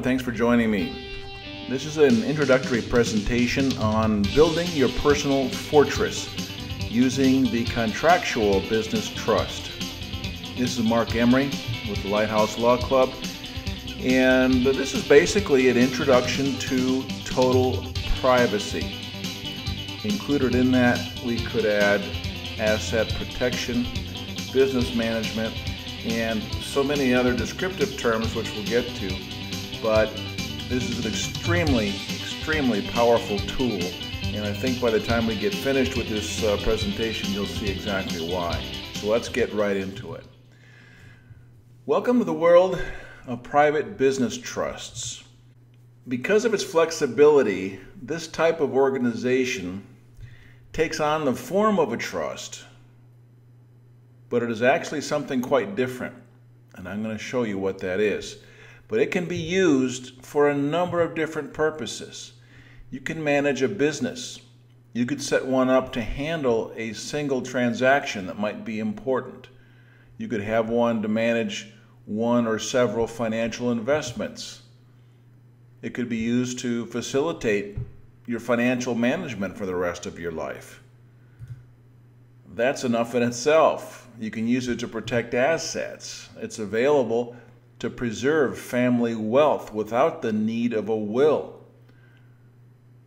and thanks for joining me. This is an introductory presentation on building your personal fortress using the Contractual Business Trust. This is Mark Emery with the Lighthouse Law Club, and this is basically an introduction to total privacy. Included in that, we could add asset protection, business management, and so many other descriptive terms which we'll get to. But this is an extremely, extremely powerful tool, and I think by the time we get finished with this uh, presentation, you'll see exactly why. So let's get right into it. Welcome to the world of private business trusts. Because of its flexibility, this type of organization takes on the form of a trust, but it is actually something quite different. And I'm going to show you what that is. But it can be used for a number of different purposes. You can manage a business. You could set one up to handle a single transaction that might be important. You could have one to manage one or several financial investments. It could be used to facilitate your financial management for the rest of your life. That's enough in itself. You can use it to protect assets. It's available to preserve family wealth without the need of a will.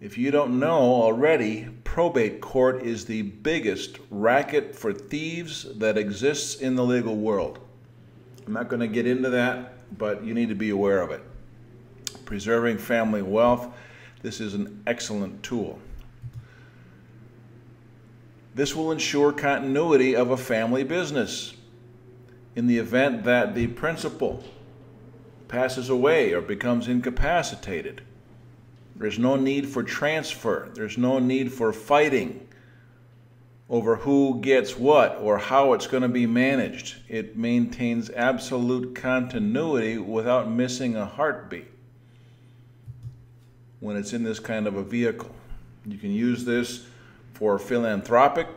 If you don't know already, probate court is the biggest racket for thieves that exists in the legal world. I'm not going to get into that, but you need to be aware of it. Preserving family wealth, this is an excellent tool. This will ensure continuity of a family business in the event that the principal passes away or becomes incapacitated. There's no need for transfer. There's no need for fighting over who gets what or how it's going to be managed. It maintains absolute continuity without missing a heartbeat when it's in this kind of a vehicle. You can use this for philanthropic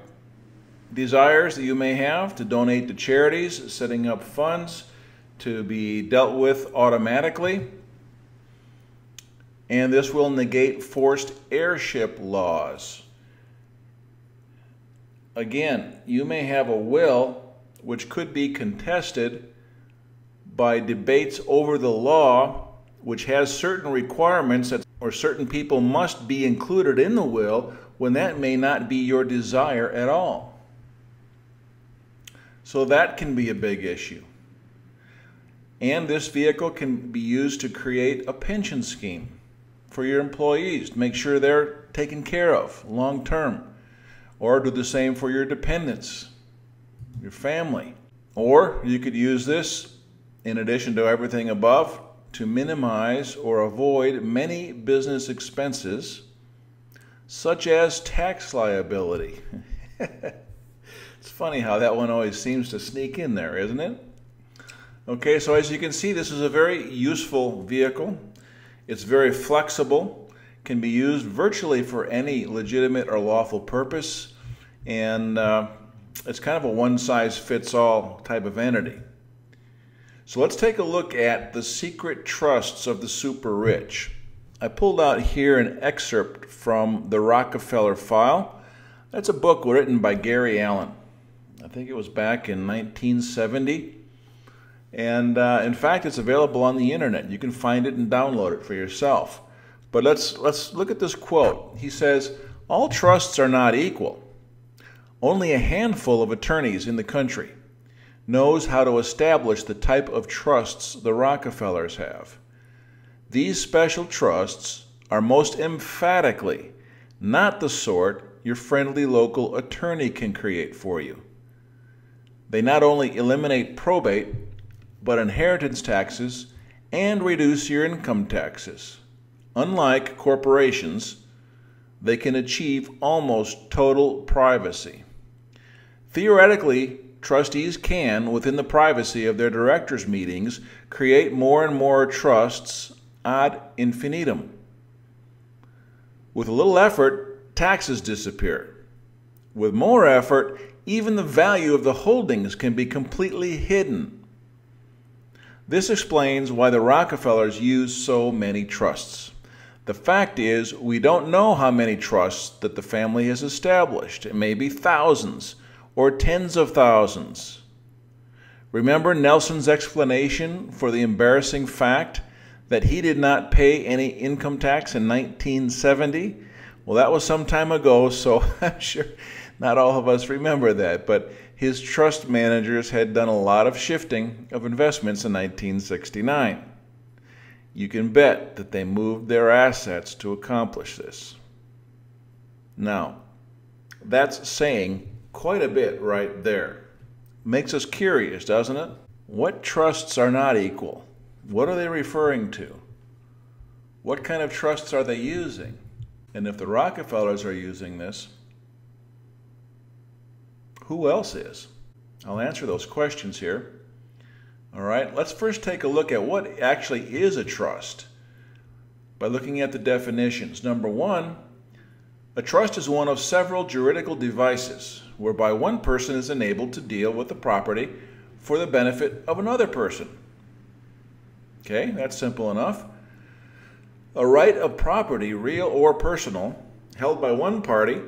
desires that you may have to donate to charities, setting up funds to be dealt with automatically. And this will negate forced heirship laws. Again, you may have a will which could be contested by debates over the law, which has certain requirements that, or certain people must be included in the will when that may not be your desire at all. So that can be a big issue. And this vehicle can be used to create a pension scheme for your employees to make sure they're taken care of long term. Or do the same for your dependents, your family. Or you could use this, in addition to everything above, to minimize or avoid many business expenses such as tax liability. it's funny how that one always seems to sneak in there, isn't it? Okay, so as you can see, this is a very useful vehicle. It's very flexible, can be used virtually for any legitimate or lawful purpose, and uh, it's kind of a one-size-fits-all type of entity. So let's take a look at the secret trusts of the super rich. I pulled out here an excerpt from the Rockefeller File. That's a book written by Gary Allen. I think it was back in 1970. And uh, in fact, it's available on the internet. You can find it and download it for yourself. But let's, let's look at this quote. He says, All trusts are not equal. Only a handful of attorneys in the country knows how to establish the type of trusts the Rockefellers have. These special trusts are most emphatically not the sort your friendly local attorney can create for you. They not only eliminate probate, but inheritance taxes and reduce your income taxes. Unlike corporations, they can achieve almost total privacy. Theoretically, trustees can, within the privacy of their directors' meetings, create more and more trusts ad infinitum. With a little effort, taxes disappear. With more effort, even the value of the holdings can be completely hidden. This explains why the Rockefellers used so many trusts. The fact is, we don't know how many trusts that the family has established. It may be thousands or tens of thousands. Remember Nelson's explanation for the embarrassing fact that he did not pay any income tax in 1970? Well, that was some time ago, so I'm sure not all of us remember that, but his trust managers had done a lot of shifting of investments in 1969 you can bet that they moved their assets to accomplish this. Now, that's saying quite a bit right there. Makes us curious, doesn't it? What trusts are not equal? What are they referring to? What kind of trusts are they using? And if the Rockefellers are using this, who else is? I'll answer those questions here. All right, let's first take a look at what actually is a trust by looking at the definitions. Number one, a trust is one of several juridical devices whereby one person is enabled to deal with the property for the benefit of another person. Okay, that's simple enough. A right of property, real or personal, held by one party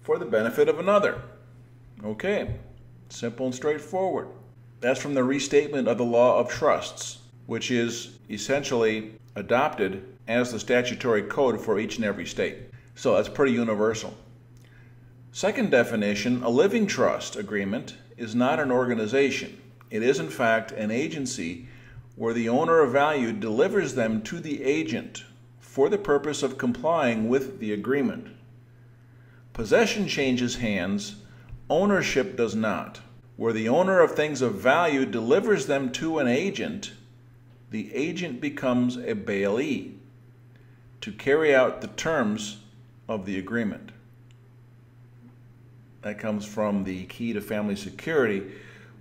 for the benefit of another. Okay, simple and straightforward. That's from the restatement of the law of trusts, which is essentially adopted as the statutory code for each and every state. So that's pretty universal. Second definition a living trust agreement is not an organization. It is, in fact, an agency where the owner of value delivers them to the agent for the purpose of complying with the agreement. Possession changes hands, ownership does not where the owner of things of value delivers them to an agent, the agent becomes a bailee to carry out the terms of the agreement. That comes from the Key to Family Security,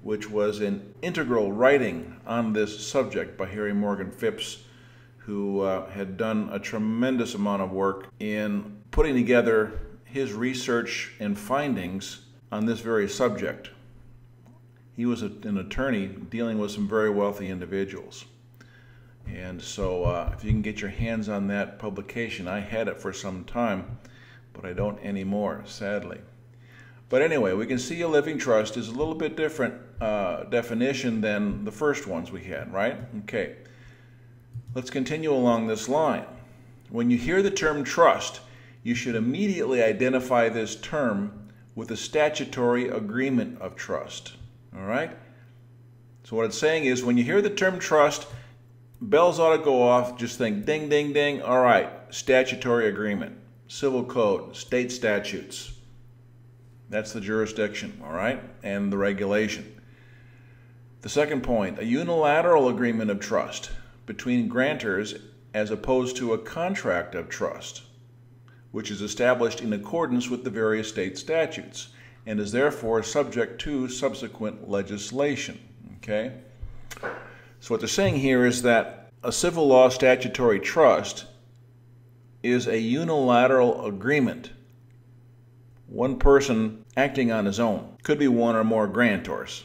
which was an integral writing on this subject by Harry Morgan Phipps, who uh, had done a tremendous amount of work in putting together his research and findings on this very subject he was a, an attorney dealing with some very wealthy individuals. And so, uh, if you can get your hands on that publication, I had it for some time, but I don't anymore, sadly. But anyway, we can see a living trust is a little bit different uh, definition than the first ones we had, right? Okay. Let's continue along this line. When you hear the term trust, you should immediately identify this term with a statutory agreement of trust. All right? So what it's saying is when you hear the term trust, bells ought to go off. Just think ding, ding, ding. All right, statutory agreement, civil code, state statutes. That's the jurisdiction, all right, and the regulation. The second point, a unilateral agreement of trust between grantors as opposed to a contract of trust, which is established in accordance with the various state statutes and is therefore subject to subsequent legislation. Okay? So, what they're saying here is that a civil law statutory trust is a unilateral agreement. One person acting on his own. Could be one or more grantors.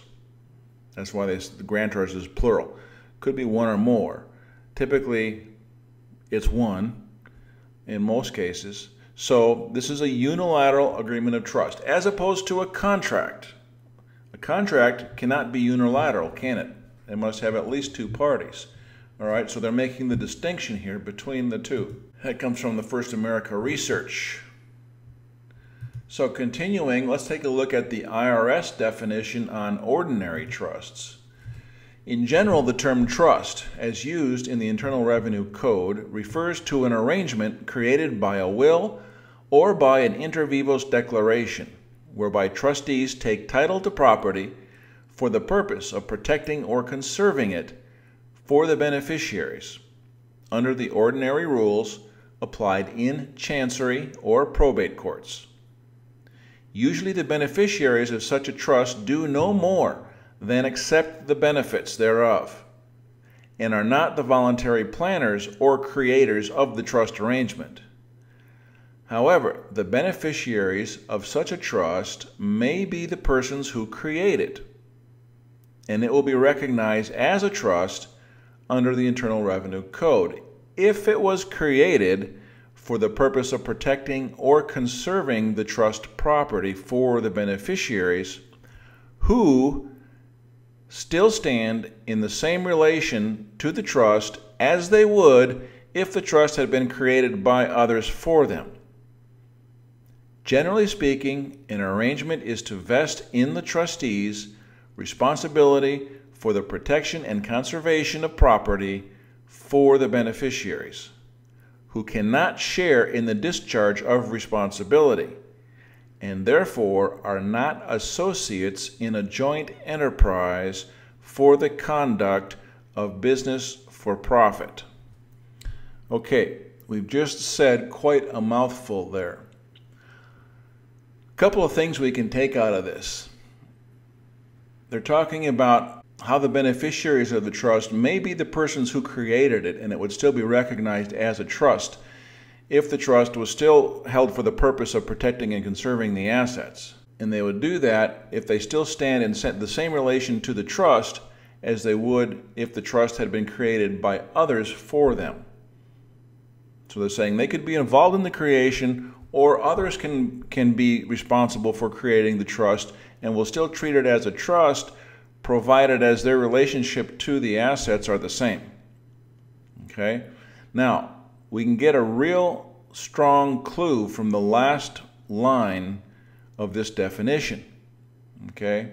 That's why they, the grantors is plural. Could be one or more. Typically, it's one in most cases. So this is a unilateral agreement of trust, as opposed to a contract. A contract cannot be unilateral, can it? It must have at least two parties. All right, so they're making the distinction here between the two. That comes from the First America research. So continuing, let's take a look at the IRS definition on ordinary trusts. In general, the term trust, as used in the Internal Revenue Code, refers to an arrangement created by a will or by an inter vivos declaration, whereby trustees take title to property for the purpose of protecting or conserving it for the beneficiaries under the ordinary rules applied in chancery or probate courts. Usually, the beneficiaries of such a trust do no more than accept the benefits thereof, and are not the voluntary planners or creators of the trust arrangement. However, the beneficiaries of such a trust may be the persons who create it, and it will be recognized as a trust under the Internal Revenue Code if it was created for the purpose of protecting or conserving the trust property for the beneficiaries who still stand in the same relation to the trust as they would if the trust had been created by others for them. Generally speaking, an arrangement is to vest in the trustees responsibility for the protection and conservation of property for the beneficiaries, who cannot share in the discharge of responsibility and therefore are not associates in a joint enterprise for the conduct of business for profit. Okay, we've just said quite a mouthful there. Couple of things we can take out of this. They're talking about how the beneficiaries of the trust may be the persons who created it and it would still be recognized as a trust if the trust was still held for the purpose of protecting and conserving the assets. And they would do that if they still stand in the same relation to the trust as they would if the trust had been created by others for them. So they're saying they could be involved in the creation or others can, can be responsible for creating the trust and will still treat it as a trust provided as their relationship to the assets are the same. Okay? Now, we can get a real strong clue from the last line of this definition. Okay?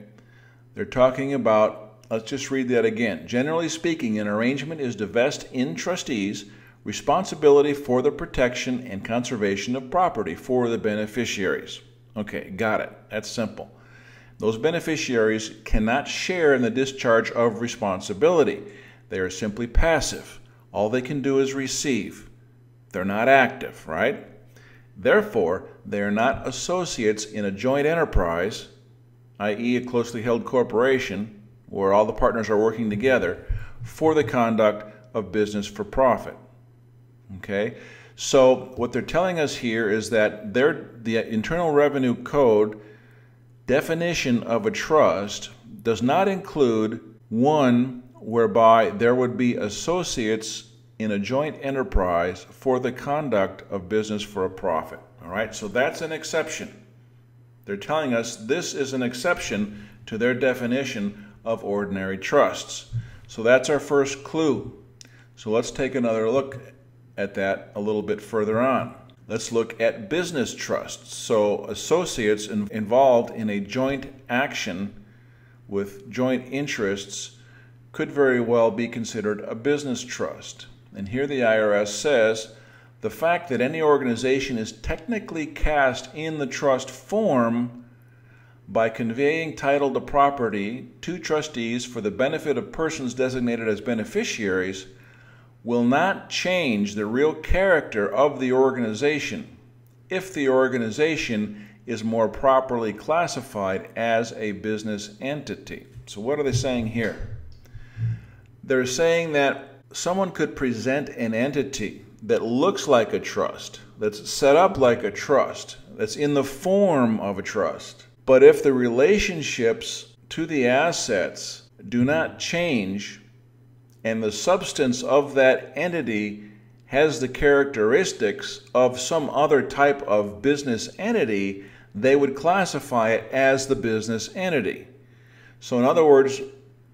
They're talking about, let's just read that again. Generally speaking, an arrangement is to vest in trustees responsibility for the protection and conservation of property for the beneficiaries. Okay, got it. That's simple. Those beneficiaries cannot share in the discharge of responsibility. They are simply passive. All they can do is receive. They're not active, right? Therefore, they are not associates in a joint enterprise, i.e., a closely held corporation, where all the partners are working together for the conduct of business for profit. Okay? So, what they're telling us here is that their, the Internal Revenue Code definition of a trust does not include one whereby there would be associates in a joint enterprise for the conduct of business for a profit. All right, so that's an exception. They're telling us this is an exception to their definition of ordinary trusts. So that's our first clue. So let's take another look at that a little bit further on. Let's look at business trusts. So associates in, involved in a joint action with joint interests could very well be considered a business trust. And here the IRS says the fact that any organization is technically cast in the trust form by conveying title to property to trustees for the benefit of persons designated as beneficiaries will not change the real character of the organization if the organization is more properly classified as a business entity. So, what are they saying here? They're saying that someone could present an entity that looks like a trust, that's set up like a trust, that's in the form of a trust. But if the relationships to the assets do not change and the substance of that entity has the characteristics of some other type of business entity, they would classify it as the business entity. So, in other words,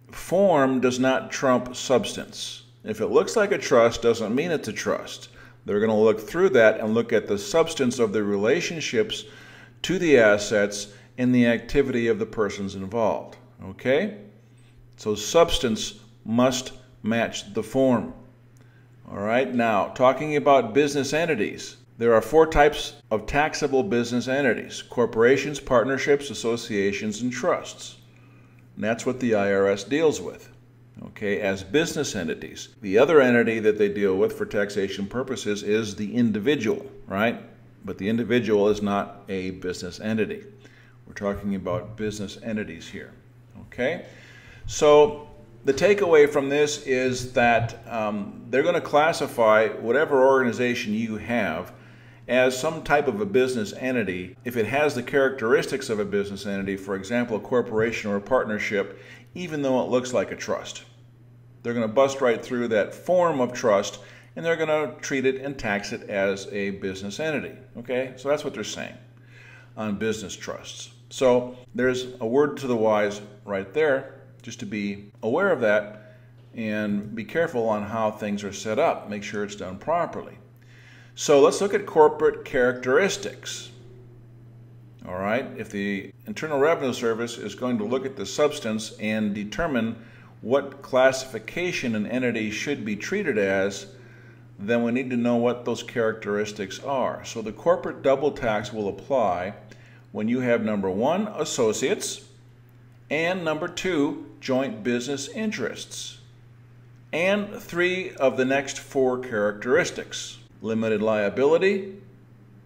form does not trump substance. If it looks like a trust, doesn't mean it's a trust. They're going to look through that and look at the substance of the relationships to the assets and the activity of the persons involved. Okay? So substance must match the form. All right, now talking about business entities. There are four types of taxable business entities corporations, partnerships, associations, and trusts. And that's what the IRS deals with okay, as business entities. The other entity that they deal with for taxation purposes is the individual, right? But the individual is not a business entity. We're talking about business entities here, okay? So the takeaway from this is that um, they're going to classify whatever organization you have as some type of a business entity if it has the characteristics of a business entity, for example, a corporation or a partnership, even though it looks like a trust. They're going to bust right through that form of trust and they're going to treat it and tax it as a business entity. Okay, so that's what they're saying on business trusts. So there's a word to the wise right there, just to be aware of that and be careful on how things are set up. Make sure it's done properly. So let's look at corporate characteristics. All right, if the Internal Revenue Service is going to look at the substance and determine what classification an entity should be treated as, then we need to know what those characteristics are. So the corporate double tax will apply when you have number one, associates, and number two, joint business interests, and three of the next four characteristics. Limited liability.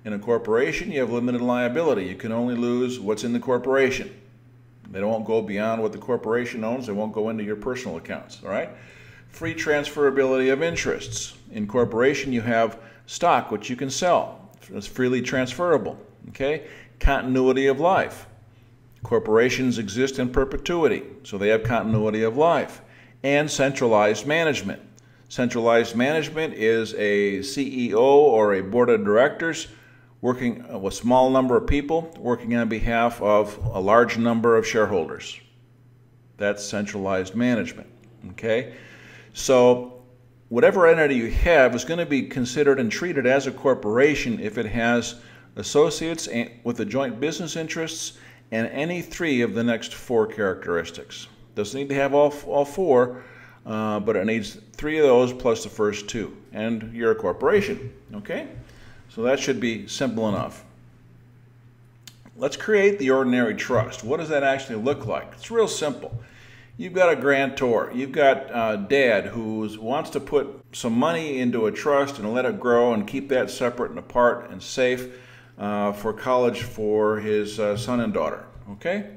In a corporation, you have limited liability. You can only lose what's in the corporation. They won't go beyond what the corporation owns. They won't go into your personal accounts, all right? free transferability of interests. In corporation, you have stock, which you can sell. It's freely transferable. Okay? Continuity of life. Corporations exist in perpetuity, so they have continuity of life. And centralized management. Centralized management is a CEO or a board of directors working with a small number of people working on behalf of a large number of shareholders. That's centralized management. Okay? So whatever entity you have is going to be considered and treated as a corporation if it has associates with the joint business interests and any three of the next four characteristics. Doesn't need to have all, all four, uh, but it needs three of those plus the first two. And you're a corporation, okay? So that should be simple enough. Let's create the ordinary trust. What does that actually look like? It's real simple. You've got a grantor. You've got dad who wants to put some money into a trust and let it grow and keep that separate and apart and safe uh, for college for his uh, son and daughter. Okay?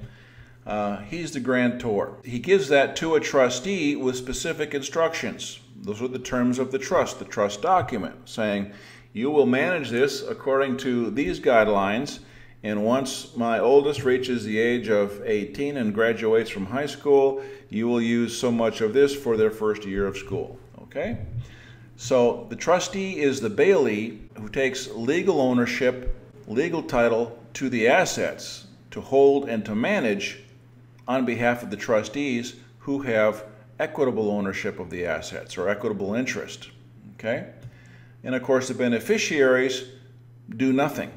Uh, he's the grantor. He gives that to a trustee with specific instructions. Those are the terms of the trust, the trust document, saying, you will manage this according to these guidelines and once my oldest reaches the age of 18 and graduates from high school, you will use so much of this for their first year of school. Okay? So the trustee is the bailee who takes legal ownership, legal title to the assets to hold and to manage on behalf of the trustees who have equitable ownership of the assets or equitable interest. Okay? And of course, the beneficiaries do nothing.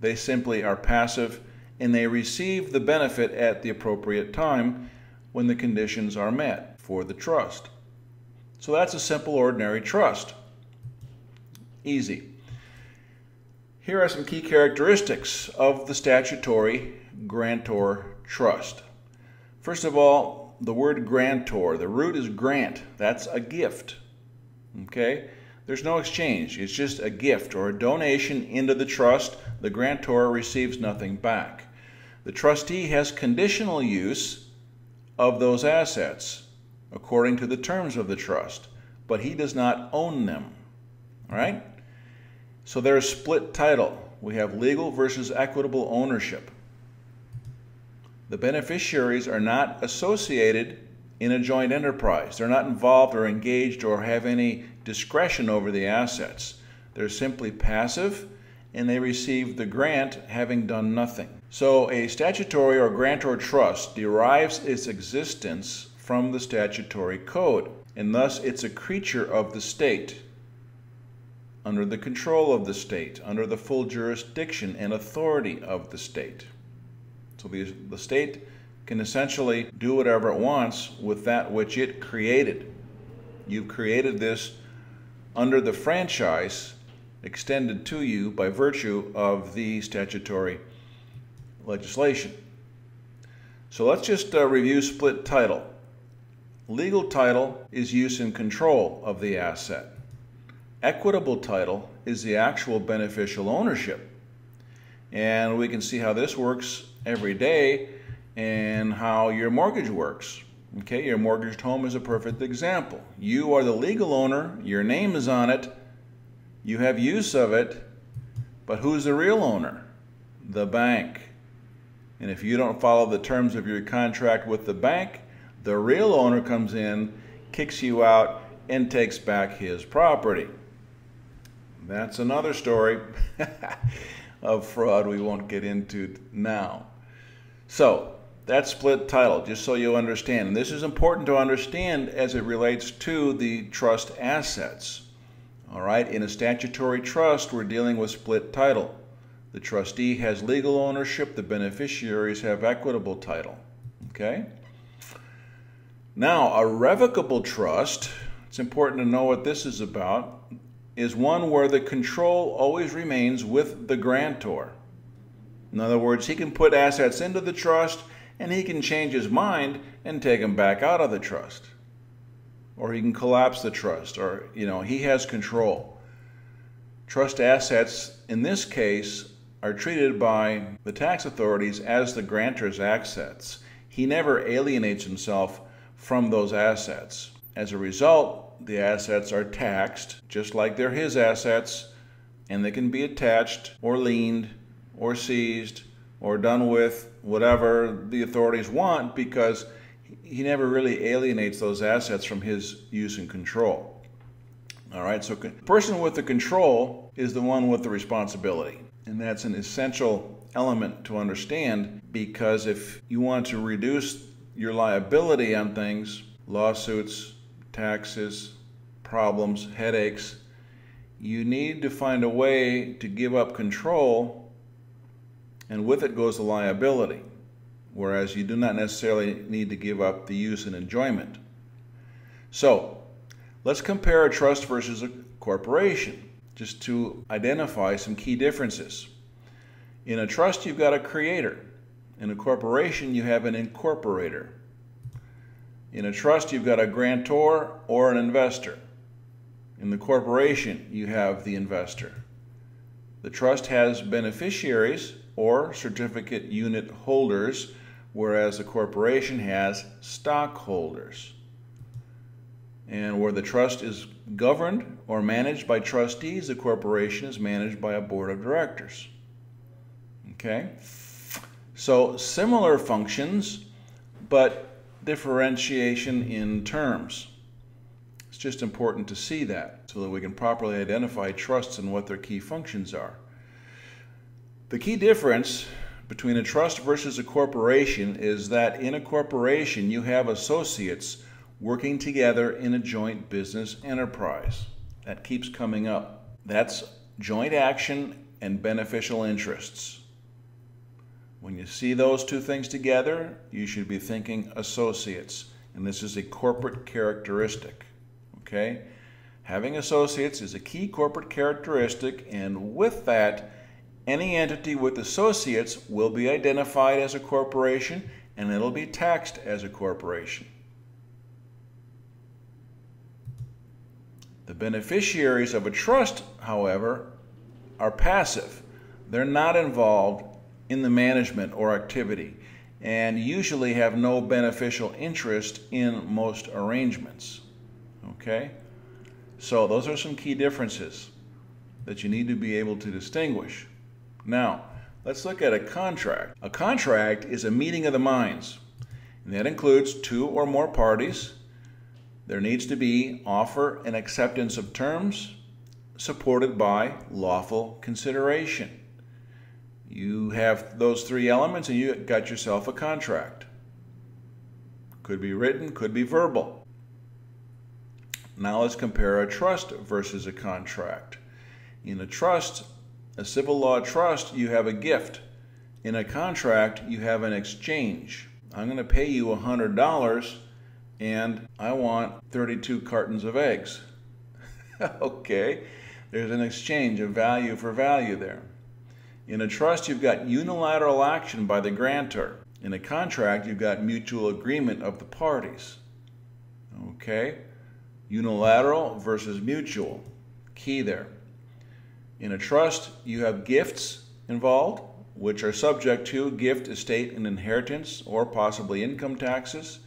They simply are passive and they receive the benefit at the appropriate time when the conditions are met for the trust. So that's a simple ordinary trust. Easy. Here are some key characteristics of the statutory grantor trust. First of all, the word grantor, the root is grant. That's a gift. Okay? There's no exchange. It's just a gift or a donation into the trust. The grantor receives nothing back. The trustee has conditional use of those assets according to the terms of the trust, but he does not own them. All right? So there's split title. We have legal versus equitable ownership. The beneficiaries are not associated in a joint enterprise. They're not involved or engaged or have any discretion over the assets. They're simply passive and they receive the grant having done nothing. So a statutory or grantor trust derives its existence from the statutory code, and thus it's a creature of the state, under the control of the state, under the full jurisdiction and authority of the state. So the, the state can essentially do whatever it wants with that which it created. You've created this under the franchise extended to you by virtue of the statutory legislation. So let's just uh, review split title. Legal title is use and control of the asset. Equitable title is the actual beneficial ownership. And we can see how this works every day and how your mortgage works. Okay, your mortgaged home is a perfect example. You are the legal owner, your name is on it, you have use of it, but who's the real owner? The bank. And if you don't follow the terms of your contract with the bank, the real owner comes in kicks you out, and takes back his property. That's another story of fraud we won't get into now. So, that split title, just so you understand. And this is important to understand as it relates to the trust assets. All right, in a statutory trust, we're dealing with split title. The trustee has legal ownership, the beneficiaries have equitable title. Okay? Now, a revocable trust, it's important to know what this is about, is one where the control always remains with the grantor. In other words, he can put assets into the trust and he can change his mind and take them back out of the trust. Or he can collapse the trust, or, you know, he has control. Trust assets, in this case, are treated by the tax authorities as the grantor's assets. He never alienates himself from those assets. As a result, the assets are taxed just like they're his assets, and they can be attached or liened or seized or done with whatever the authorities want because he never really alienates those assets from his use and control. All right, so the person with the control is the one with the responsibility. And that's an essential element to understand because if you want to reduce your liability on things, lawsuits, taxes, problems, headaches, you need to find a way to give up control, and with it goes the liability, whereas you do not necessarily need to give up the use and enjoyment. So, let's compare a trust versus a corporation just to identify some key differences. In a trust, you've got a creator. In a corporation, you have an incorporator. In a trust, you've got a grantor or an investor. In the corporation, you have the investor. The trust has beneficiaries or certificate unit holders, whereas the corporation has stockholders. And where the trust is governed or managed by trustees, the corporation is managed by a board of directors. Okay? So similar functions, but differentiation in terms. It's just important to see that so that we can properly identify trusts and what their key functions are. The key difference between a trust versus a corporation is that in a corporation you have associates working together in a joint business enterprise. That keeps coming up. That's joint action and beneficial interests. When you see those two things together, you should be thinking associates. And this is a corporate characteristic. Okay? Having associates is a key corporate characteristic, and with that, any entity with associates will be identified as a corporation and it'll be taxed as a corporation. The beneficiaries of a trust, however, are passive. They're not involved in the management or activity and usually have no beneficial interest in most arrangements. Okay? So those are some key differences that you need to be able to distinguish. Now, let's look at a contract. A contract is a meeting of the minds, and that includes two or more parties there needs to be offer and acceptance of terms supported by lawful consideration. You have those three elements and you got yourself a contract. Could be written, could be verbal. Now let's compare a trust versus a contract. In a trust, a civil law trust, you have a gift. In a contract, you have an exchange. I'm going to pay you $100 and I want 32 cartons of eggs. okay, there's an exchange of value for value there. In a trust, you've got unilateral action by the grantor. In a contract, you've got mutual agreement of the parties. Okay, unilateral versus mutual. Key there. In a trust, you have gifts involved, which are subject to gift, estate, and inheritance, or possibly income taxes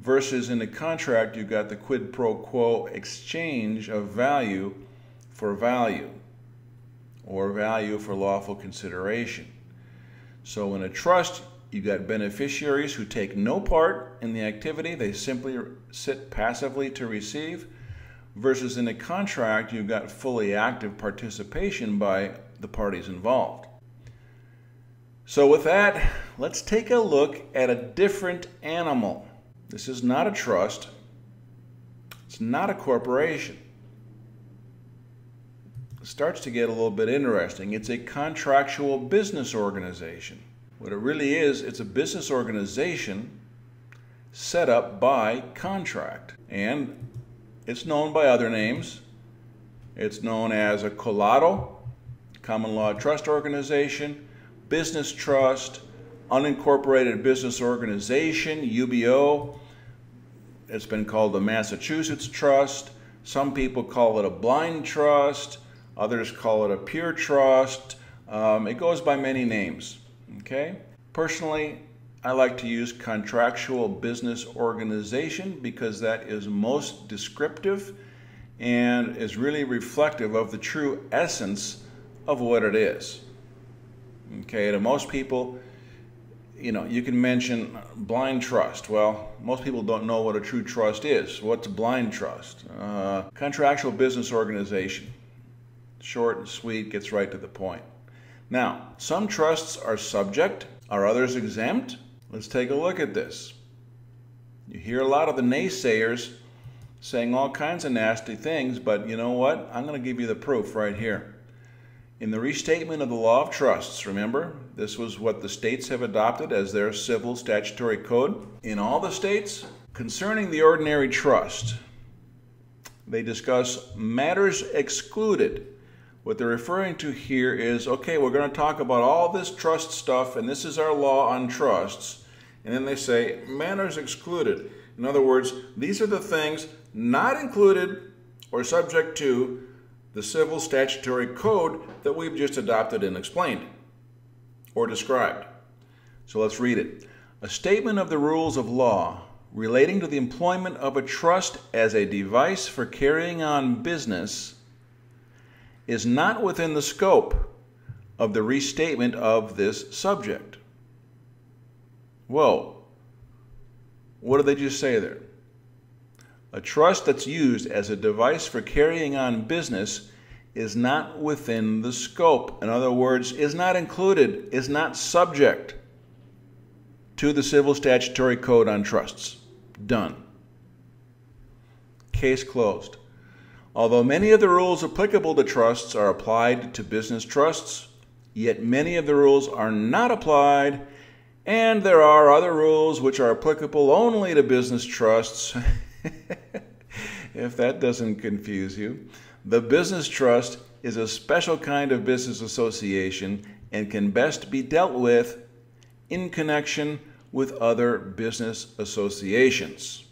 versus in a contract you've got the quid pro quo exchange of value for value or value for lawful consideration. So in a trust you've got beneficiaries who take no part in the activity, they simply sit passively to receive, versus in a contract, you've got fully active participation by the parties involved. So, with that, let's take a look at a different animal. This is not a trust, it's not a corporation. Starts to get a little bit interesting. It's a contractual business organization. What it really is, it's a business organization set up by contract. And it's known by other names. It's known as a colado, common law trust organization, business trust, unincorporated business organization, UBO. It's been called the Massachusetts Trust. Some people call it a blind trust. Others call it a pure trust. Um, it goes by many names. Okay? Personally, I like to use contractual business organization because that is most descriptive and is really reflective of the true essence of what it is. Okay, to most people, you know, you can mention blind trust. Well, most people don't know what a true trust is. What's a blind trust? Uh, contractual business organization. Short and sweet, gets right to the point. Now, some trusts are subject, are others exempt? Let's take a look at this. You hear a lot of the naysayers saying all kinds of nasty things, but you know what? I'm going to give you the proof right here. In the restatement of the law of trusts, remember, this was what the states have adopted as their civil statutory code. In all the states, concerning the ordinary trust, they discuss matters excluded what they're referring to here is okay, we're going to talk about all this trust stuff, and this is our law on trusts. And then they say, manners excluded. In other words, these are the things not included or subject to the civil statutory code that we've just adopted and explained or described. So let's read it. A statement of the rules of law relating to the employment of a trust as a device for carrying on business is not within the scope of the restatement of this subject. Whoa. What did they just say there? A trust that's used as a device for carrying on business is not within the scope. In other words, is not included, is not subject to the Civil Statutory Code on Trusts. Done. Case closed. Although many of the rules applicable to trusts are applied to business trusts, yet many of the rules are not applied, and there are other rules which are applicable only to business trusts. if that doesn't confuse you, the business trust is a special kind of business association and can best be dealt with in connection with other business associations.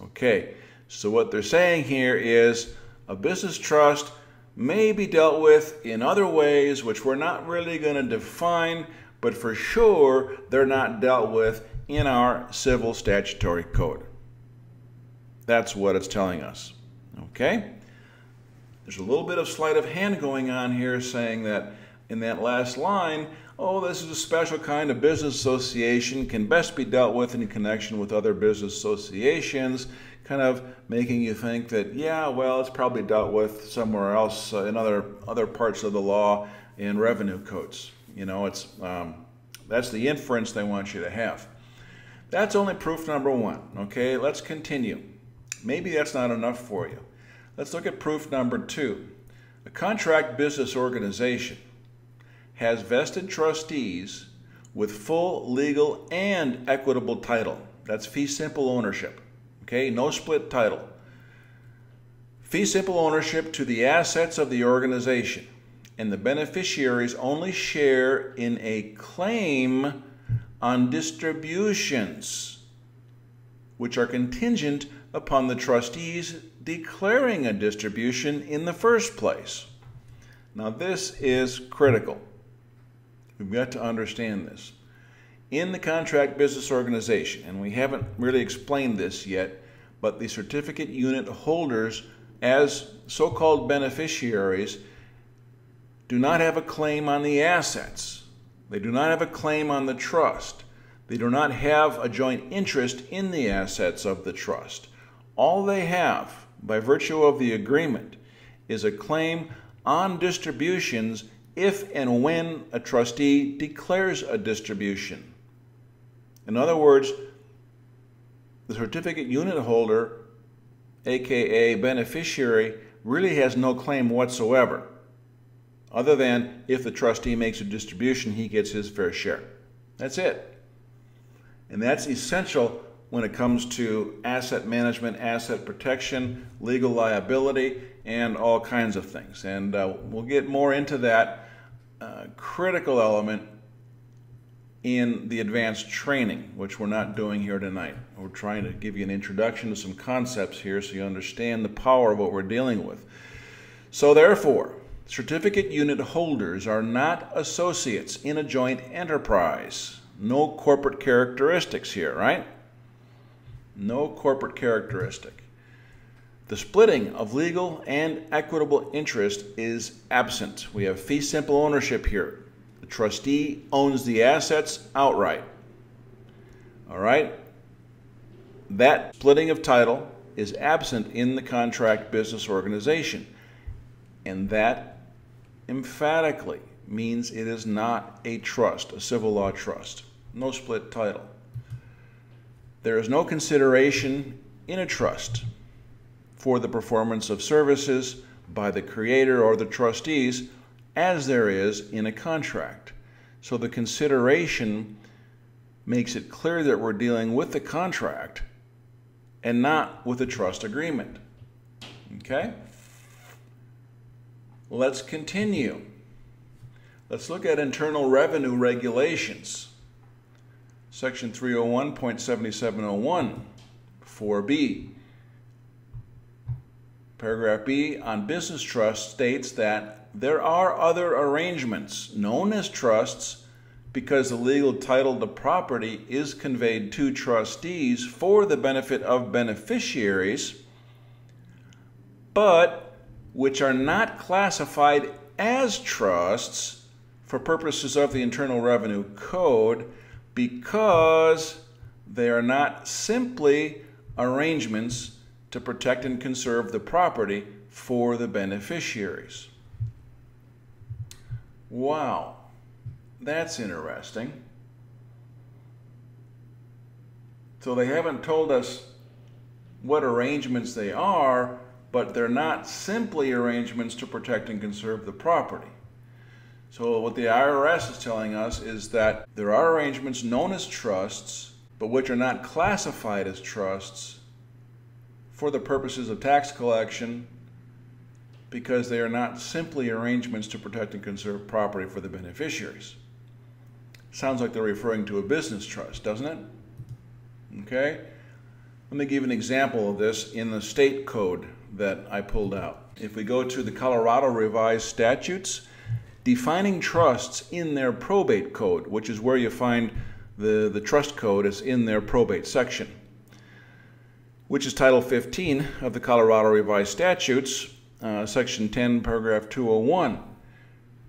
Okay. So what they're saying here is a business trust may be dealt with in other ways which we're not really going to define, but for sure they're not dealt with in our civil statutory code. That's what it's telling us. Okay? There's a little bit of sleight of hand going on here saying that in that last line, oh, this is a special kind of business association, can best be dealt with in connection with other business associations kind of making you think that, yeah, well, it's probably dealt with somewhere else uh, in other, other parts of the law in revenue codes. You know, it's, um, that's the inference they want you to have. That's only proof number one, okay? Let's continue. Maybe that's not enough for you. Let's look at proof number two. A contract business organization has vested trustees with full legal and equitable title. That's fee simple ownership. Okay, no split title. Fee simple ownership to the assets of the organization, and the beneficiaries only share in a claim on distributions, which are contingent upon the trustees declaring a distribution in the first place. Now, this is critical. We've got to understand this in the contract business organization, and we haven't really explained this yet, but the certificate unit holders, as so called beneficiaries, do not have a claim on the assets. They do not have a claim on the trust. They do not have a joint interest in the assets of the trust. All they have, by virtue of the agreement, is a claim on distributions if and when a trustee declares a distribution. In other words, the certificate unit holder, aka beneficiary, really has no claim whatsoever, other than if the trustee makes a distribution, he gets his fair share. That's it. And that's essential when it comes to asset management, asset protection, legal liability, and all kinds of things. And uh, we'll get more into that uh, critical element in the advanced training, which we're not doing here tonight. We're trying to give you an introduction to some concepts here so you understand the power of what we're dealing with. So, therefore, certificate unit holders are not associates in a joint enterprise. No corporate characteristics here, right? No corporate characteristic. The splitting of legal and equitable interest is absent. We have fee simple ownership here. Trustee owns the assets outright. All right? That splitting of title is absent in the contract business organization. And that emphatically means it is not a trust, a civil law trust. No split title. There is no consideration in a trust for the performance of services by the creator or the trustees as there is in a contract. So the consideration makes it clear that we're dealing with the contract and not with a trust agreement. Okay? Let's continue. Let's look at internal revenue regulations. Section 301.7701, 4B. Paragraph B on business trust states that there are other arrangements known as trusts because the legal title to property is conveyed to trustees for the benefit of beneficiaries, but which are not classified as trusts for purposes of the Internal Revenue Code because they are not simply arrangements to protect and conserve the property for the beneficiaries. Wow, that's interesting. So they haven't told us what arrangements they are, but they're not simply arrangements to protect and conserve the property. So what the IRS is telling us is that there are arrangements known as trusts, but which are not classified as trusts for the purposes of tax collection because they are not simply arrangements to protect and conserve property for the beneficiaries. Sounds like they're referring to a business trust, doesn't it? Okay? Let me give an example of this in the state code that I pulled out. If we go to the Colorado Revised Statutes, defining trusts in their probate code, which is where you find the, the trust code is in their probate section which is Title 15 of the Colorado Revised Statutes, uh, Section 10, Paragraph 201,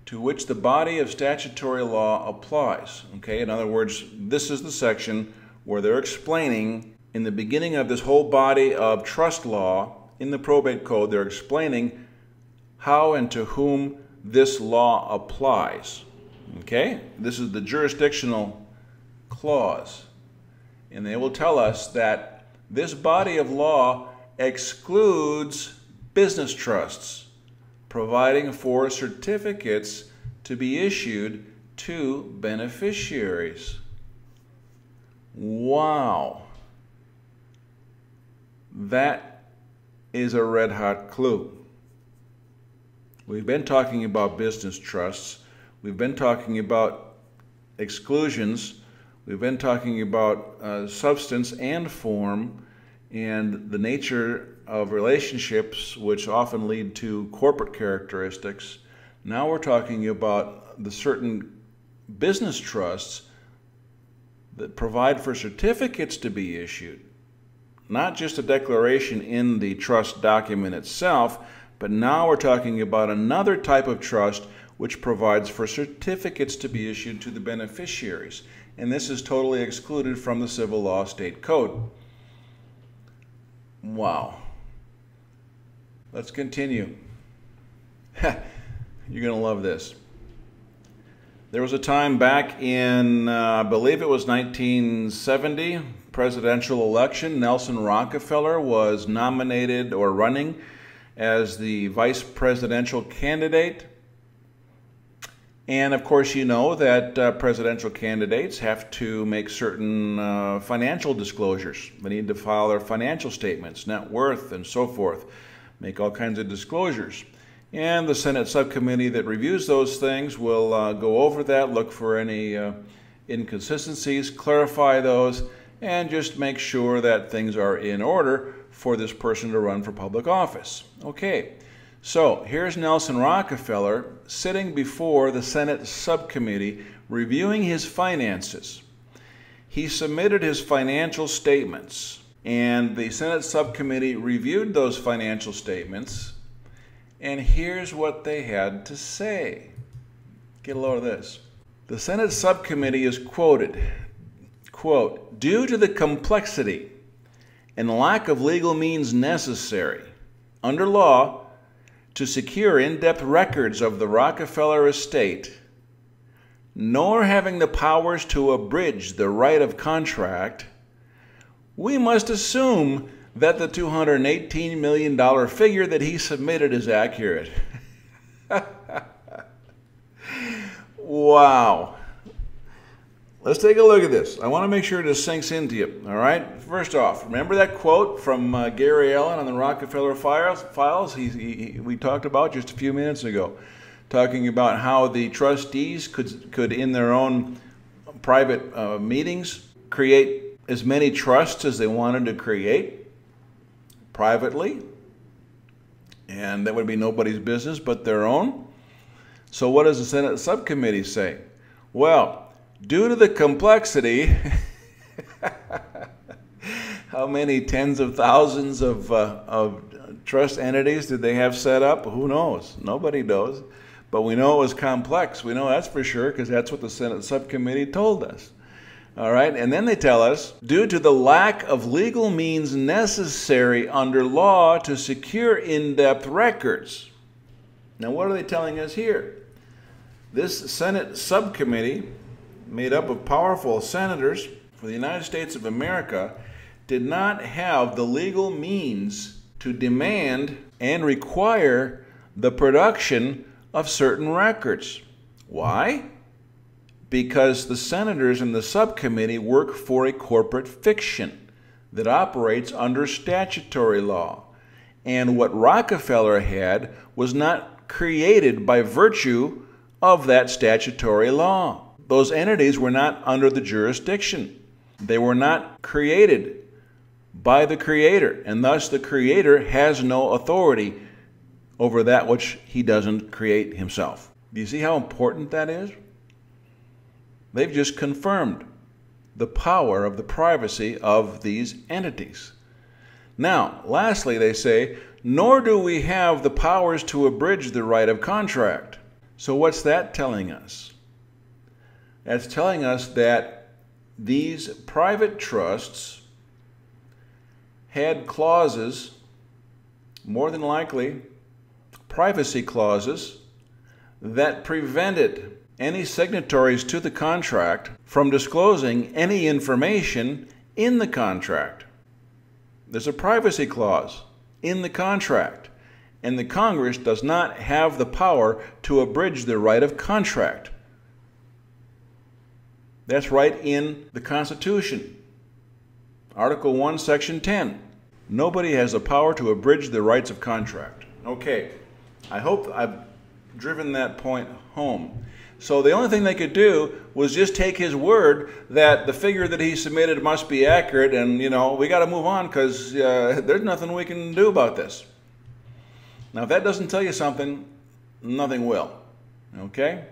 to which the body of statutory law applies. Okay, in other words, this is the section where they're explaining in the beginning of this whole body of trust law in the probate code, they're explaining how and to whom this law applies. Okay, this is the jurisdictional clause. And they will tell us that this body of law excludes business trusts, providing for certificates to be issued to beneficiaries. Wow. That is a red hot clue. We've been talking about business trusts. We've been talking about exclusions We've been talking about uh, substance and form and the nature of relationships, which often lead to corporate characteristics. Now we're talking about the certain business trusts that provide for certificates to be issued, not just a declaration in the trust document itself, but now we're talking about another type of trust which provides for certificates to be issued to the beneficiaries. And this is totally excluded from the civil law state code. Wow. Let's continue. You're going to love this. There was a time back in, uh, I believe it was 1970, presidential election. Nelson Rockefeller was nominated or running as the vice presidential candidate. And of course, you know that uh, presidential candidates have to make certain uh, financial disclosures. They need to file their financial statements, net worth, and so forth, make all kinds of disclosures. And the Senate subcommittee that reviews those things will uh, go over that, look for any uh, inconsistencies, clarify those, and just make sure that things are in order for this person to run for public office. Okay, so here's Nelson Rockefeller sitting before the Senate subcommittee reviewing his finances. He submitted his financial statements, and the Senate subcommittee reviewed those financial statements and here's what they had to say. Get a load of this. The Senate subcommittee is quoted, quote, due to the complexity and lack of legal means necessary under law to secure in-depth records of the Rockefeller estate, nor having the powers to abridge the right of contract, we must assume that the $218 million figure that he submitted is accurate. wow. Let's take a look at this. I want to make sure this sinks into you. All right. First off, remember that quote from uh, Gary Allen on the Rockefeller files? Files he, he, we talked about just a few minutes ago, talking about how the trustees could could in their own private uh, meetings create as many trusts as they wanted to create privately, and that would be nobody's business but their own. So, what does the Senate subcommittee say? Well, due to the complexity, how many tens of thousands of, uh, of trust entities did they have set up? Who knows? Nobody knows. But we know it was complex. We know that's for sure because that's what the Senate subcommittee told us. All right, and then they tell us due to the lack of legal means necessary under law to secure in depth records. Now, what are they telling us here? This Senate subcommittee, made up of powerful senators for the United States of America, did not have the legal means to demand and require the production of certain records. Why? because the senators in the subcommittee work for a corporate fiction that operates under statutory law. And what Rockefeller had was not created by virtue of that statutory law. Those entities were not under the jurisdiction. They were not created by the Creator, and thus the Creator has no authority over that which He doesn't create Himself. Do you see how important that is? They've just confirmed the power of the privacy of these entities. Now, lastly, they say, nor do we have the powers to abridge the right of contract. So, what's that telling us? That's telling us that these private trusts had clauses, more than likely, privacy clauses, that prevented any signatories to the contract from disclosing any information in the contract. There's a privacy clause in the contract, and the Congress does not have the power to abridge the right of contract. That's right in the Constitution. Article 1, Section 10. Nobody has the power to abridge the rights of contract. Okay, I hope I've driven that point home. So the only thing they could do was just take his word that the figure that he submitted must be accurate, and you know we got to move on because uh, there's nothing we can do about this. Now, if that doesn't tell you something, nothing will. Okay.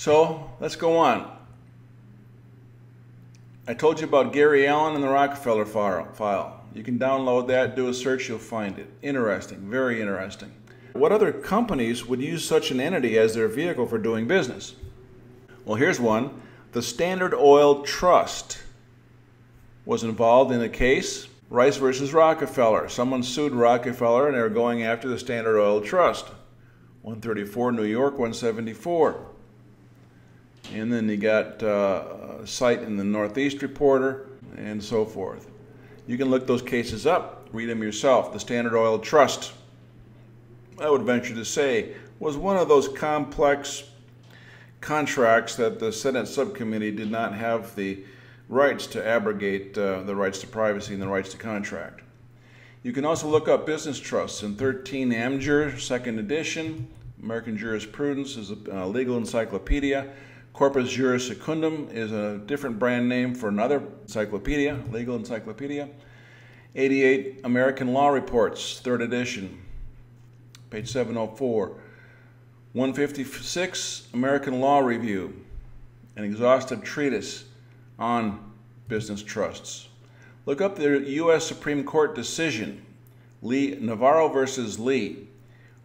So let's go on. I told you about Gary Allen and the Rockefeller file. You can download that, do a search, you'll find it. Interesting, very interesting. what other companies would use such an entity as their vehicle for doing business? Well, here's one. The Standard Oil Trust was involved in a case, Rice versus Rockefeller. Someone sued Rockefeller and they were going after the Standard Oil Trust. 134 New York, 174. And then you got uh, a cite in the Northeast Reporter and so forth. You can look those cases up, read them yourself. The Standard Oil Trust, I would venture to say, was one of those complex contracts that the Senate subcommittee did not have the rights to abrogate uh, the rights to privacy and the rights to contract. You can also look up business trusts in 13 Amjur, second edition. American Jurisprudence is a uh, legal encyclopedia. Corpus Juris Secundum is a different brand name for another encyclopedia, legal encyclopedia. 88 American Law Reports, third edition, page 704. 156 American Law Review, an exhaustive treatise on business trusts. Look up the U.S. Supreme Court decision, Lee, Navarro versus Lee,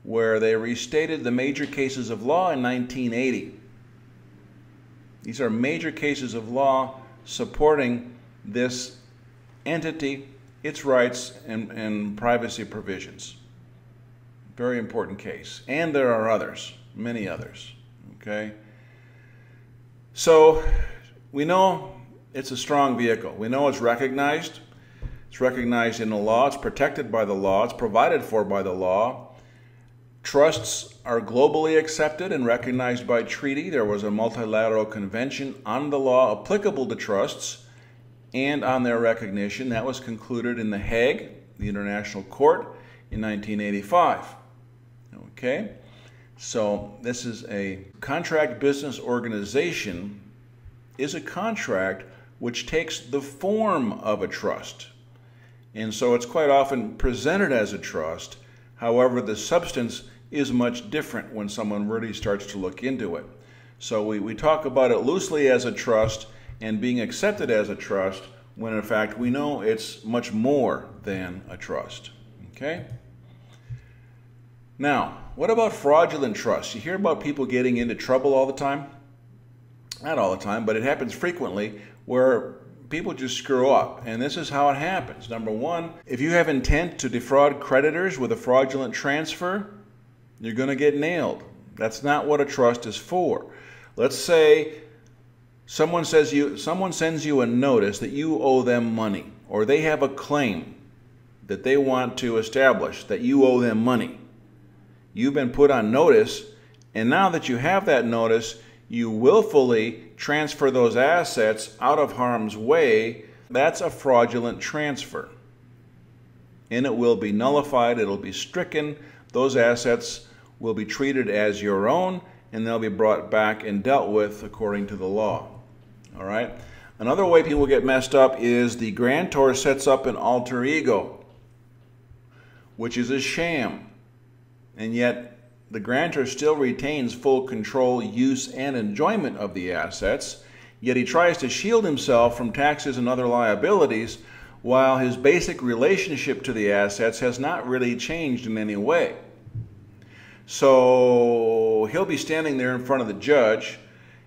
where they restated the major cases of law in 1980. These are major cases of law supporting this entity, its rights, and, and privacy provisions. Very important case. And there are others, many others. Okay? So we know it's a strong vehicle. We know it's recognized. It's recognized in the law. It's protected by the law. It's provided for by the law. Trusts are globally accepted and recognized by treaty. There was a multilateral convention on the law applicable to trusts and on their recognition. That was concluded in The Hague, the International Court, in 1985. Okay? So this is a contract business organization is a contract which takes the form of a trust. And so it's quite often presented as a trust. However, the substance is much different when someone really starts to look into it. So we, we talk about it loosely as a trust and being accepted as a trust when in fact we know it's much more than a trust. Okay? Now, what about fraudulent trusts? You hear about people getting into trouble all the time? Not all the time, but it happens frequently where people just screw up. And this is how it happens. Number one, if you have intent to defraud creditors with a fraudulent transfer, you're going to get nailed. That's not what a trust is for. Let's say someone says you someone sends you a notice that you owe them money or they have a claim that they want to establish that you owe them money. You've been put on notice and now that you have that notice, you willfully transfer those assets out of harm's way. That's a fraudulent transfer. And it will be nullified, it'll be stricken. Those assets will be treated as your own and they'll be brought back and dealt with according to the law. All right? Another way people get messed up is the grantor sets up an alter ego, which is a sham. And yet the grantor still retains full control, use, and enjoyment of the assets, yet he tries to shield himself from taxes and other liabilities while his basic relationship to the assets has not really changed in any way. So he'll be standing there in front of the judge,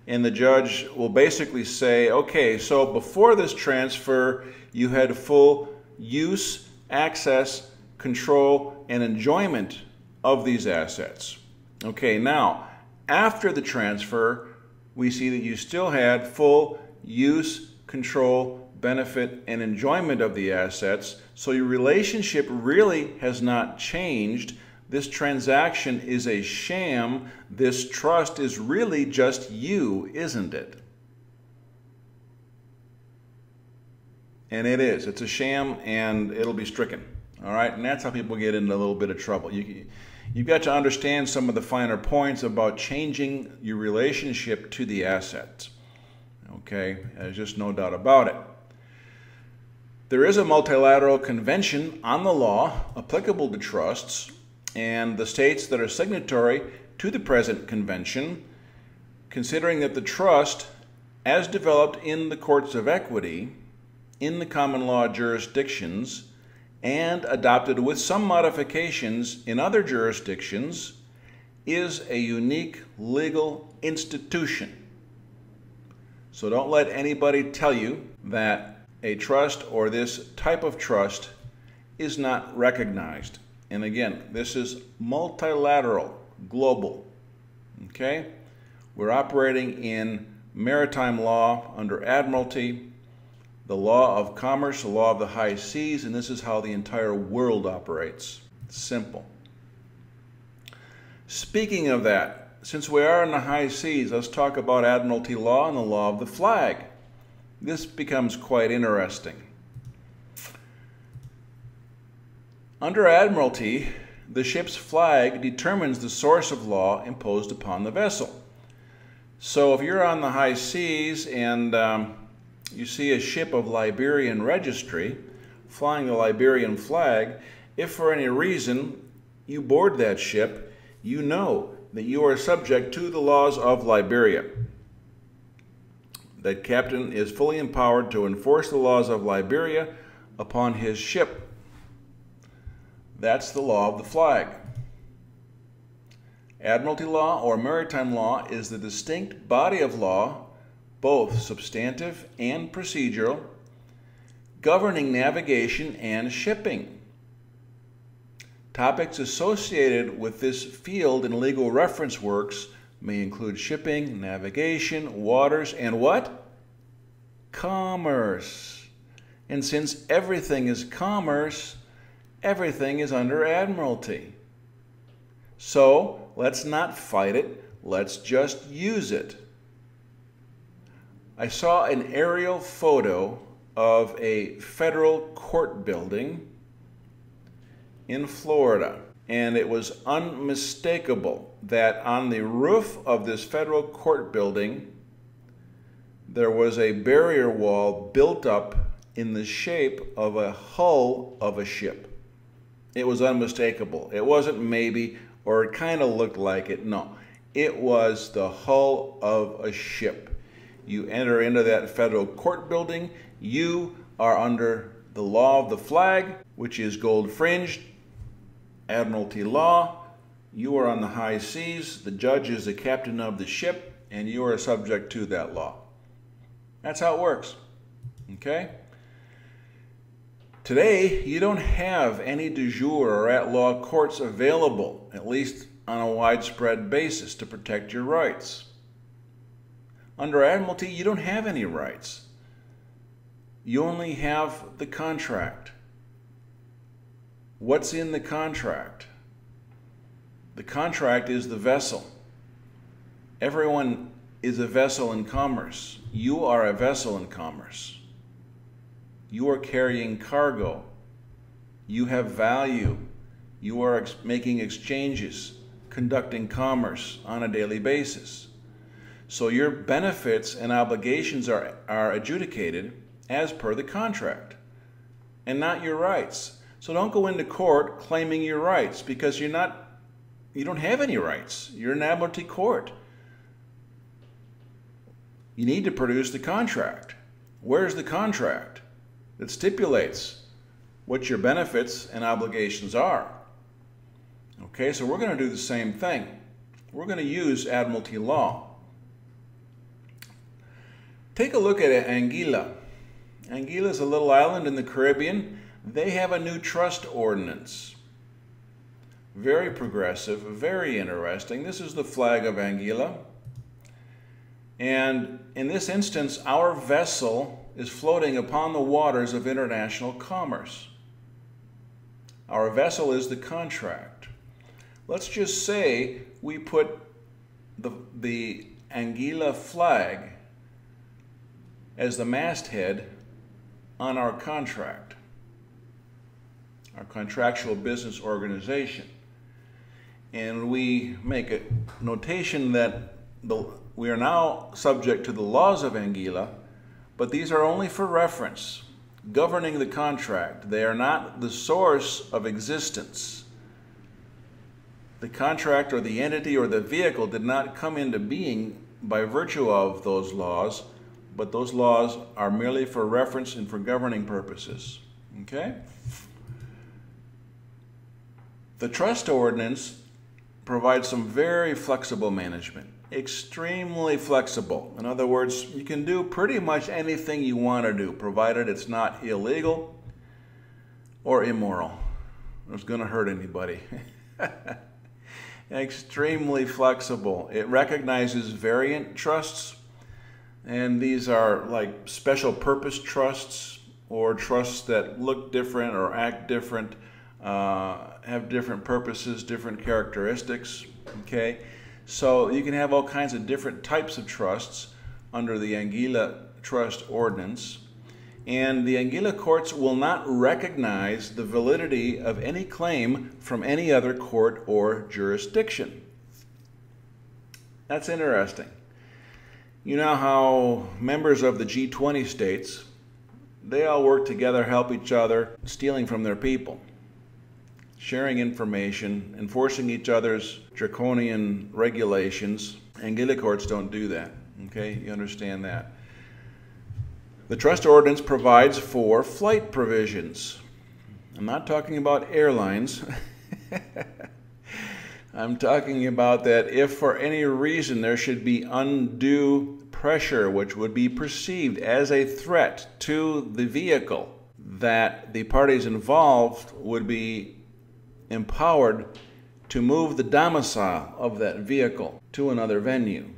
and the judge will basically say, okay, so before this transfer, you had full use, access, control, and enjoyment of these assets. Okay, now, after the transfer, we see that you still had full use, control, benefit, and enjoyment of the assets. So your relationship really has not changed this transaction is a sham. This trust is really just you, isn't it? And it is. It's a sham and it'll be stricken. All right? And that's how people get into a little bit of trouble. You, you've got to understand some of the finer points about changing your relationship to the assets. Okay? There's just no doubt about it. There is a multilateral convention on the law applicable to trusts and the states that are signatory to the present convention, considering that the trust, as developed in the courts of equity, in the common law jurisdictions, and adopted with some modifications in other jurisdictions, is a unique legal institution. So don't let anybody tell you that a trust or this type of trust is not recognized. And again, this is multilateral, global. Okay? We're operating in maritime law under admiralty, the law of commerce, the law of the high seas, and this is how the entire world operates. Simple. Speaking of that, since we are in the high seas, let's talk about admiralty law and the law of the flag. This becomes quite interesting. Under admiralty, the ship's flag determines the source of law imposed upon the vessel. So if you're on the high seas and um, you see a ship of Liberian registry flying the Liberian flag, if for any reason you board that ship, you know that you are subject to the laws of Liberia. That captain is fully empowered to enforce the laws of Liberia upon his ship. That's the law of the flag. Admiralty law or maritime law is the distinct body of law, both substantive and procedural, governing navigation and shipping. Topics associated with this field in legal reference works may include shipping, navigation, waters, and what? Commerce. And since everything is commerce, everything is under admiralty. So let's not fight it, let's just use it. I saw an aerial photo of a federal court building in Florida, and it was unmistakable that on the roof of this federal court building there was a barrier wall built up in the shape of a hull of a ship. It was unmistakable. It wasn't maybe or it kind of looked like it. No, it was the hull of a ship. You enter into that federal court building, you are under the law of the flag, which is gold fringed, admiralty law. You are on the high seas, the judge is the captain of the ship, and you are subject to that law. That's how it works. Okay? Today, you don't have any de jure or at law courts available, at least on a widespread basis, to protect your rights. Under Admiralty, you don't have any rights. You only have the contract. What's in the contract? The contract is the vessel. Everyone is a vessel in commerce. You are a vessel in commerce. You are carrying cargo. You have value. You are ex making exchanges, conducting commerce on a daily basis. So your benefits and obligations are, are adjudicated as per the contract and not your rights. So don't go into court claiming your rights because you're not, you don't have any rights. You're an admiralty court. You need to produce the contract. Where's the contract? That stipulates what your benefits and obligations are. Okay, so we're going to do the same thing. We're going to use Admiralty law. Take a look at Anguilla. Anguilla is a little island in the Caribbean. They have a new trust ordinance. Very progressive, very interesting. This is the flag of Anguilla. And in this instance, our vessel is floating upon the waters of international commerce. Our vessel is the contract. Let's just say we put the, the Anguilla flag as the masthead on our contract, our contractual business organization. And we make a notation that the, we are now subject to the laws of Anguilla but these are only for reference, governing the contract. They are not the source of existence. The contract or the entity or the vehicle did not come into being by virtue of those laws, but those laws are merely for reference and for governing purposes. Okay? The trust ordinance provides some very flexible management, extremely flexible. In other words, you can do pretty much anything you want to do, provided it's not illegal or immoral. It's going to hurt anybody. extremely flexible. It recognizes variant trusts, and these are like special purpose trusts or trusts that look different or act different, uh, have different purposes, different characteristics. Okay, so you can have all kinds of different types of trusts under the Anguilla Trust Ordinance. And the Anguilla courts will not recognize the validity of any claim from any other court or jurisdiction. That's interesting. You know how members of the G20 states, they all work together, help each other, stealing from their people, sharing information, enforcing each other's draconian regulations. Anguilla courts don't do that. Okay, you understand that. The trust ordinance provides for flight provisions. I'm not talking about airlines. I'm talking about that if for any reason there should be undue pressure which would be perceived as a threat to the vehicle, that the parties involved would be empowered to move the domicile of that vehicle to another venue.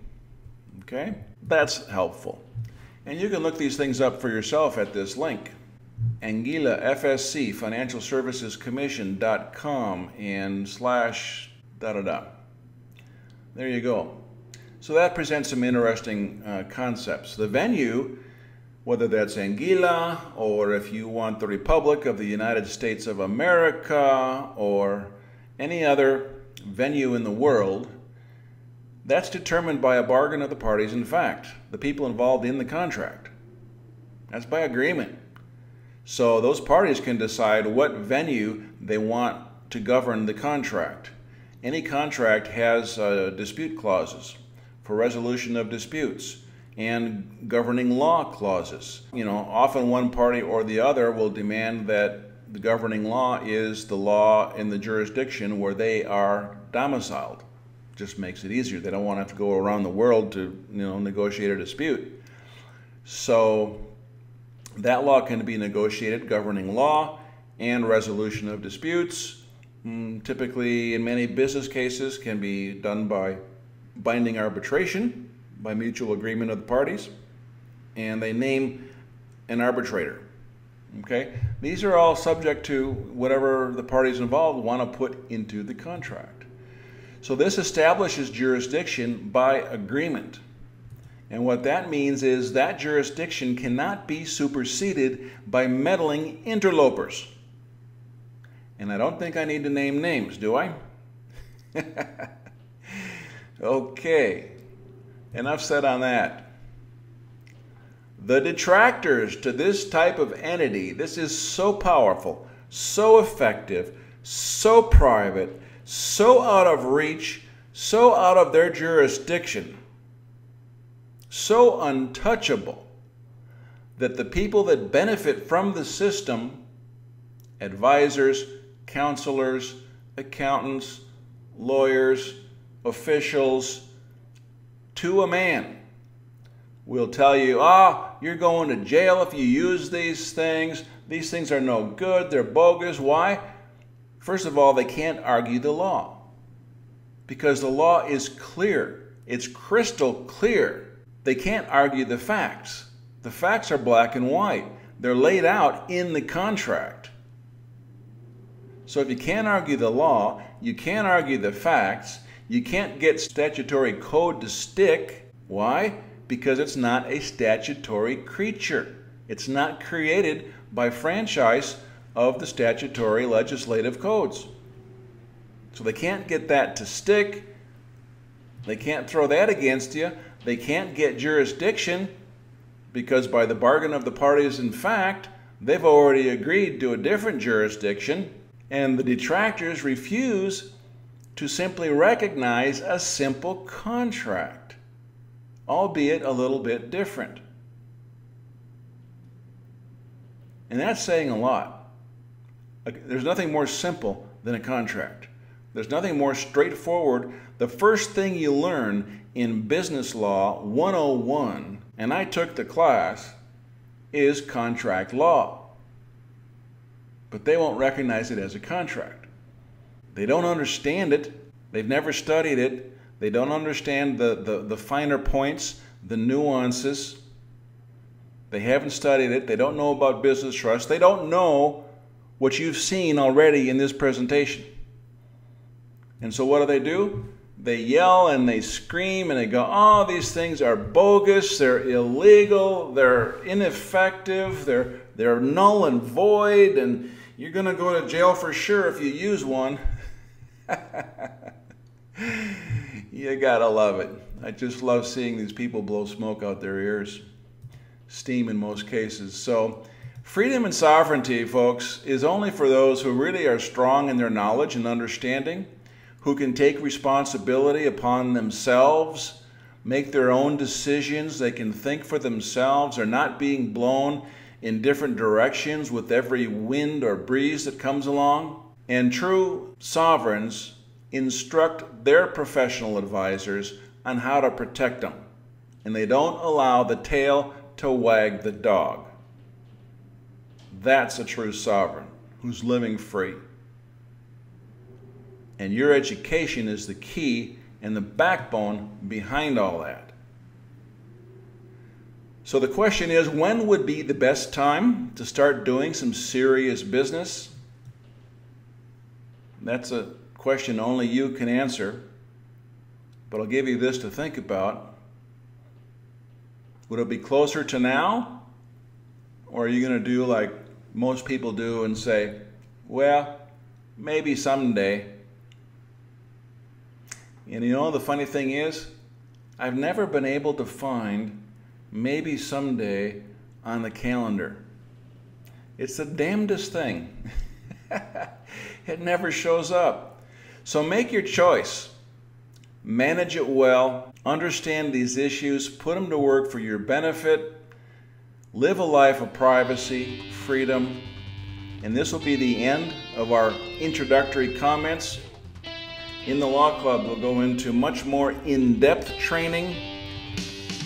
Okay? That's helpful. And you can look these things up for yourself at this link. Anguilla FSC Financial Services Commission.com and slash da da da. There you go. So that presents some interesting uh, concepts. The venue, whether that's Anguilla or if you want the Republic of the United States of America or any other venue in the world, that's determined by a bargain of the parties in fact, the people involved in the contract. That's by agreement. So those parties can decide what venue they want to govern the contract. Any contract has uh, dispute clauses for resolution of disputes and governing law clauses. You know, often one party or the other will demand that the governing law is the law in the jurisdiction where they are domiciled just makes it easier. They don't want to have to go around the world to you know negotiate a dispute. So that law can be negotiated, governing law and resolution of disputes. Mm, typically, in many business cases, can be done by binding arbitration by mutual agreement of the parties, and they name an arbitrator. Okay, these are all subject to whatever the parties involved want to put into the contract. So this establishes jurisdiction by agreement. And what that means is that jurisdiction cannot be superseded by meddling interlopers. And I don't think I need to name names, do I? okay, enough said on that. The detractors to this type of entity, this is so powerful, so effective, so private, so out of reach, so out of their jurisdiction, so untouchable that the people that benefit from the system advisors, counselors, accountants, lawyers, officials to a man will tell you, ah, oh, you're going to jail if you use these things. These things are no good. They're bogus. Why? First of all, they can't argue the law because the law is clear. It's crystal clear. They can't argue the facts. The facts are black and white. They're laid out in the contract. So if you can't argue the law, you can't argue the facts, you can't get statutory code to stick. Why? Because it's not a statutory creature. It's not created by franchise of the statutory legislative codes. So they can't get that to stick. They can't throw that against you. They can't get jurisdiction because by the bargain of the parties in fact, they've already agreed to a different jurisdiction and the detractors refuse to simply recognize a simple contract, albeit a little bit different. And that's saying a lot. There's nothing more simple than a contract. There's nothing more straightforward. The first thing you learn in Business Law 101, and I took the class, is contract law. But they won't recognize it as a contract. They don't understand it. They've never studied it. They don't understand the, the, the finer points, the nuances. They haven't studied it. They don't know about business trust. They don't know what you've seen already in this presentation. And so what do they do? They yell and they scream and they go, oh, these things are bogus, they're illegal, they're ineffective, they're, they're null and void, and you're going to go to jail for sure if you use one. you gotta love it. I just love seeing these people blow smoke out their ears, steam in most cases. So, freedom and sovereignty, folks, is only for those who really are strong in their knowledge and understanding, who can take responsibility upon themselves, make their own decisions, they can think for themselves, are not being blown in different directions with every wind or breeze that comes along. And true sovereigns instruct their professional advisors on how to protect them. And they don't allow the tail to wag the dog. That's a true sovereign who's living free. And your education is the key and the backbone behind all that. So the question is when would be the best time to start doing some serious business? That's a question only you can answer, but I'll give you this to think about. Would it be closer to now? Or are you going to do like most people do and say, well, maybe someday? And you know, the funny thing is, I've never been able to find maybe someday on the calendar. It's the damnedest thing. it never shows up. So make your choice. Manage it well. Understand these issues. Put them to work for your benefit. Live a life of privacy, freedom. And this will be the end of our introductory comments. In the Law Club, we'll go into much more in-depth training,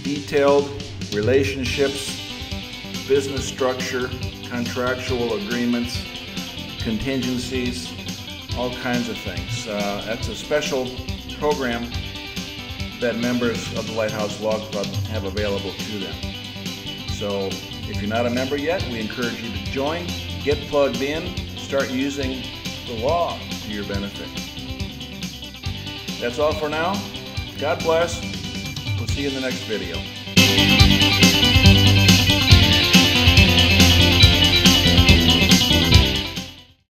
detailed relationships, business structure, contractual agreements, contingencies, all kinds of things. Uh, that's a special program that members of the Lighthouse Law Club have available to them. So if you're not a member yet, we encourage you to join, get plugged in, start using the law to your benefit. That's all for now. God bless. We'll see you in the next video.